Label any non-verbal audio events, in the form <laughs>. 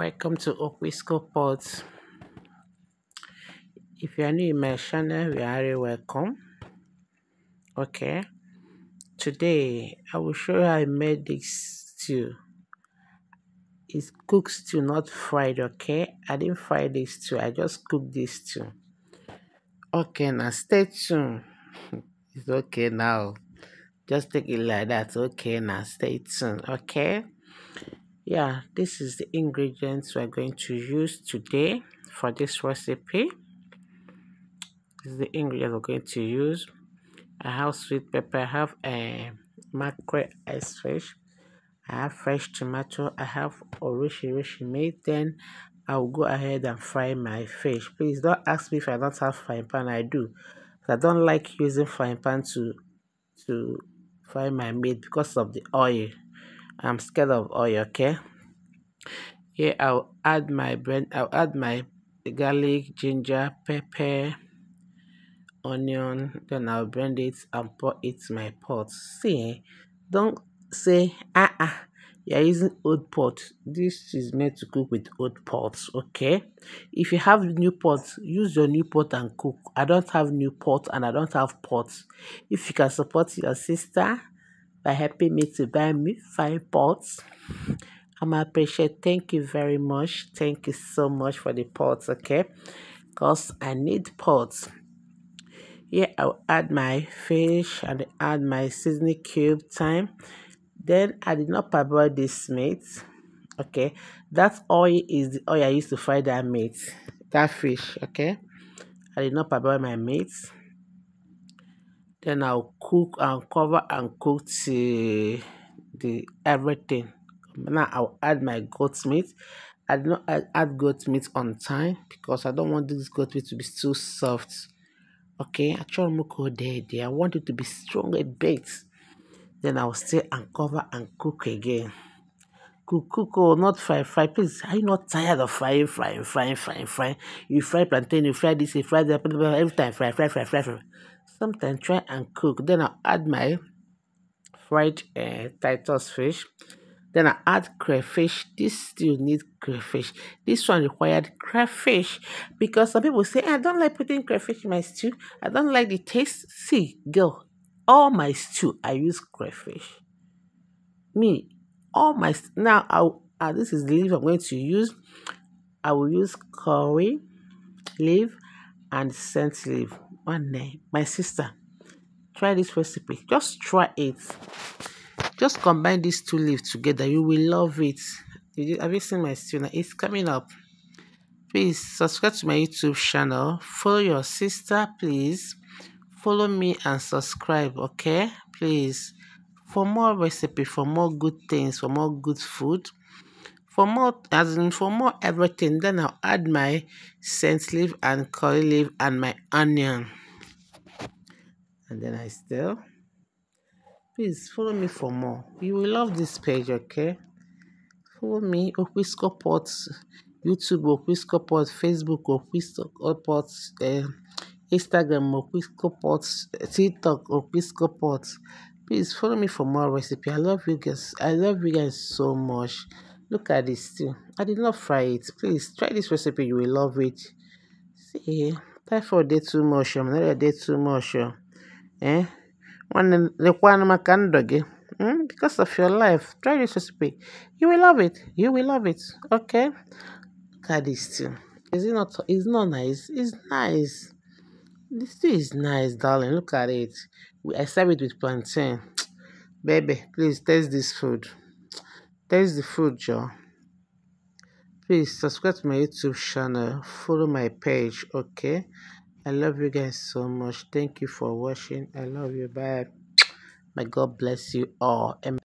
welcome to Okwyisco Pot. If you are new in my channel, you are very welcome. Okay, today I will show you how I made this stew. It's cooked stew, not fried, okay? I didn't fry this stew, I just cooked this stew. Okay, now stay tuned. <laughs> it's okay now. Just take it like that. Okay, now stay tuned, okay? Yeah this is the ingredients we're going to use today for this recipe. This is the ingredients we're going to use. I have sweet pepper i have eh, a mackerel ice fish i have fresh tomato i have orishi meat. Then i'll go ahead and fry my fish. Please don't ask me if i don't have frying pan. I do. I don't like using frying pan to to fry my meat because of the oil I'm scared of oil, okay? Here I'll add my brand, I'll add my garlic, ginger, pepper, onion, then I'll blend it and pour it in my pot. See, don't say, ah, ah, you're using old pot. This is meant to cook with old pots, okay? If you have new pots, use your new pot and cook. I don't have new pot and I don't have pots. If you can support your sister, by helping me to buy me five pots. I'm appreciate. Thank you very much. Thank you so much for the pots, okay? Because I need pots. Here I'll add my fish and add my seasoning cube time. Then I did not parboil this meat. Okay, that oil is the oil I used to fry that meat, that fish. Okay, I did not parboil my meat then I'll cook and cover and cook till the everything. Now I'll add my goat meat. I do not add goat meat on time because I don't want this goat meat to be too soft. Okay I try to it there there I want it to be strong a bit. Then I'll stay and cover and cook again cook cook oh not fry fry. Please are you not tired of frying frying frying frying frying? You fry plantain you fry this you fry that every time fry fry fry fry fry. Sometimes try and cook. Then i add my fried uh, titus fish. Then i add crayfish. This still need crayfish. This one required crayfish because some people say i don't like putting crayfish in my stew. I don't like the taste. See girl all my stew i use crayfish. Me all my now i'll uh, this is the leaf i'm going to use. I will use curry leaf and scent leaf. One name my sister try this recipe. Just try it. Just combine these two leaves together. You will love it. You, have you seen my stew it's coming up. Please subscribe to my youtube channel. Follow your sister please. Follow me and subscribe okay? Please for more recipe for more good things for more good food for more as in for more everything then i'll add my scent leaf and curry leaf and my onion. And then i still please follow me for more. You will love this page okay? Follow me Okwyisco Pots youtube Okwyisco Pots facebook Pots uh, instagram Okwyisco Pots tiktok Pots please follow me for more recipe. I love you guys. I love you guys so much. Look at this too i did not fry it. Please try this recipe. You will love it. See typhoid did too much malaria day too much eh? One lekwana maka ndụ gị mm? because of your life. Try this recipe. You will love it. You will love it. Okay? Look at this too is it not it's not nice. It's nice this tea is nice darling look at it I serve it with plantain. <tsk> Baby, please taste this food. Taste the food, Joe. Please subscribe to my YouTube channel. Follow my page, okay? I love you guys so much. Thank you for watching. I love you. Bye. <tsk> May God bless you all.